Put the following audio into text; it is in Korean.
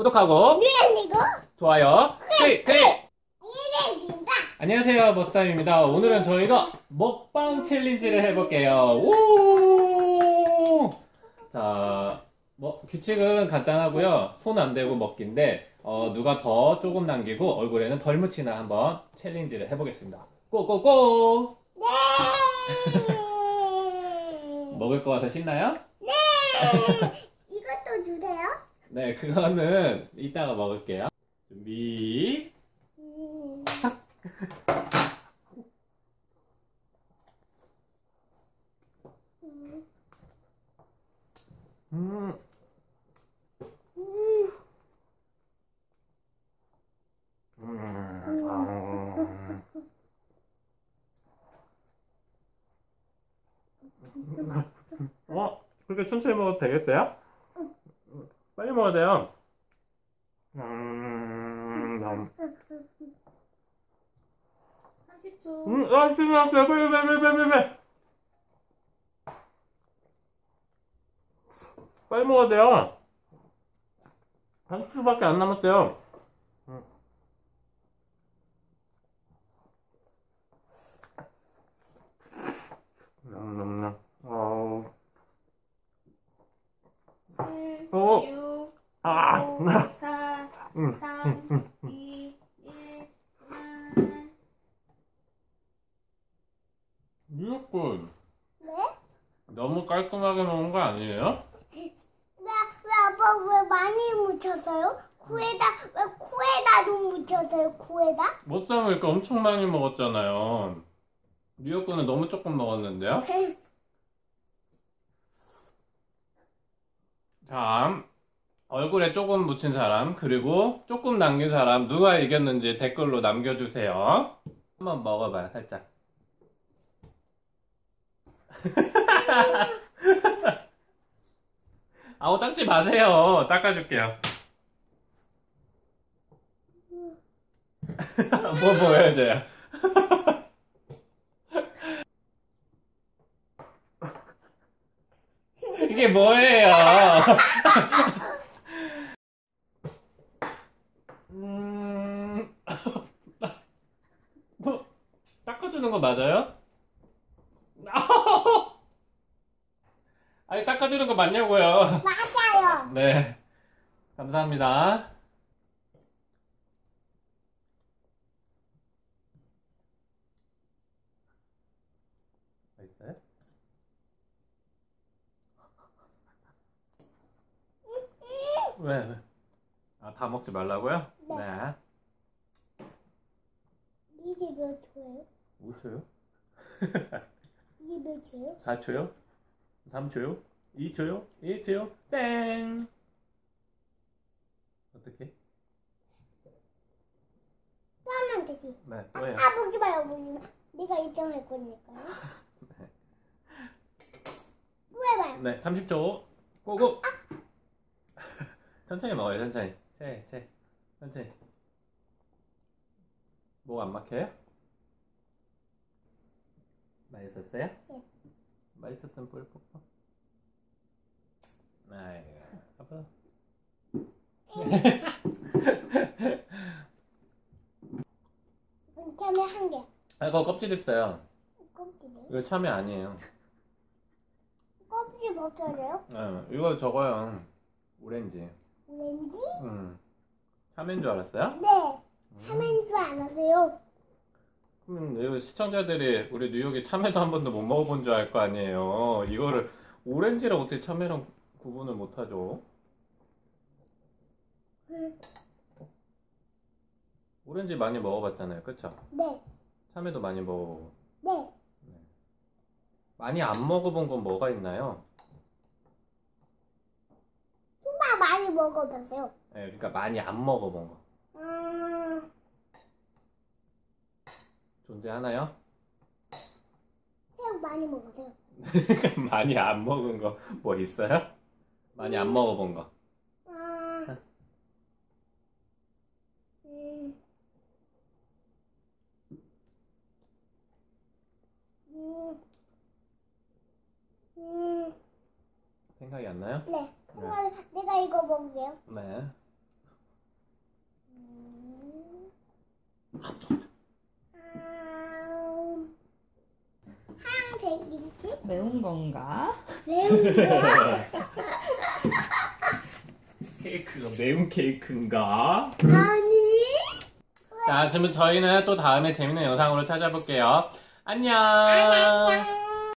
구독하고 그리고 좋아요 클릭 클릭. 안녕하세요 머스타입니다 오늘은 저희가 먹방 챌린지를 해볼게요 오! 자 뭐, 규칙은 간단하고요 손 안 대고 먹기인데 어, 누가 더 조금 남기고 얼굴에는 덜 묻히나 한번 챌린지를 해보겠습니다 고고고 네. 먹을 거 같아 신나요? 네. 이것도 주세요. 네 그거는 이따가 먹을게요 준비 음. 음. 음. 음. 음. 어? 그렇게 천천히 먹어도 되겠어요? 빨리 먹어야 돼요. 음, 음, 30초. 음, 아, 신나, 빨리, 빨리, 빨리, 빨리, 빨리. 빨리 먹어야 돼요. 한 수밖에 안 남았어요. 음. 냠냠냠. 아우. 7, 어. 6, 아, 5, 4, 음. 3, 2, 1, 그만. 미역국 네? 너무 깔끔하게 먹은 거 아니에요? 왜, 왜 아빠 왜 많이 묻혔어요? 코에다 왜 코에다도 묻혔어요? 코에다? 못삼을 이렇게 엄청 많이 먹었잖아요. 미역국은 너무 조금 먹었는데요. 자, 얼굴에 조금 묻힌 사람, 그리고 조금 남긴 사람, 누가 이겼는지 댓글로 남겨주세요. 한번 먹어봐요, 살짝. 아우, 닦지 마세요. 닦아줄게요. 뭐 보여줘요? 이게 뭐예요? 음, 뭐, 닦아주는 거 맞아요? 아니, 닦아주는 거 맞냐고요? 맞아요. 네. 감사합니다. 맛있어요? 왜, 왜? 아, 다 먹지 말라고요? 네. 네. 이게 몇 초예요? 5초요? 이게 몇 초예요? 4초요? 3초요? 2초요? 1초요? 땡! 어떻게? 또 하면 되지. 네, 또요. 아 보지 마요 보지 마. 내가 1등 할 거니까요. 또 해봐요. 네, 30초. 고고! 천천히 먹어요, 천천히. 체, 체. 천천히. 목안 막혀요? 맛있었어요? 네. 맛있었으면 뿔 뽀뽀. 아이고, 아빠. 참외 한 개. 아, 이거 껍질 있어요. 껍질이요? 이거 참외 아니에요. 껍질 벗겨야 돼요? 어, 이거 저거요. 오렌지. 오렌지? 음. 참외인 줄 알았어요? 네. 참외인 줄 알았어요. 그럼 이거 시청자들이 우리 뉴욕에 참외도 한 번도 못 먹어본 줄 알 거 아니에요. 이거를 오렌지랑 어떻게 참외랑 구분을 못하죠? 오렌지 많이 먹어봤잖아요, 그쵸? 네. 참외도 많이 먹어보고 네. 많이 안 먹어본 건 뭐가 있나요? 수박 많이 먹어봤어요. 네, 그러니까 많이 안 먹어본 거 음, 존재하나요? 새우 많이 먹었어요. 많이 안 먹은 거 뭐 있어요? 많이 안 먹어본 거. 음, 음, 음, 음, 생각이 안 나요? 네. 네. 그럼 내가 이거 먹을게요. 네. 음... 음. 하얀색이지? 매운 건가? 매운 거. 케이크가 매운 케이크인가? 아니. 자, 지금 저희는 또 다음에 재밌는 영상으로 찾아볼게요. 안녕. 안녕.